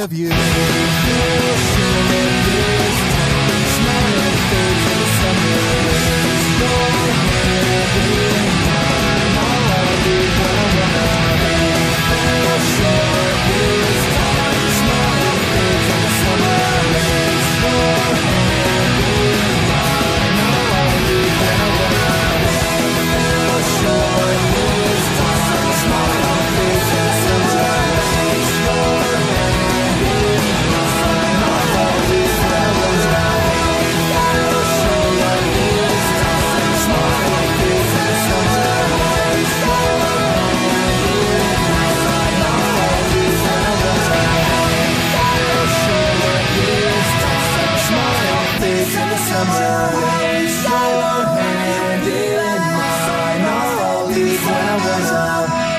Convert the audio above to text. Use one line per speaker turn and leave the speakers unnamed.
of
you. the summer. Raise your hand in mine. I'll leave when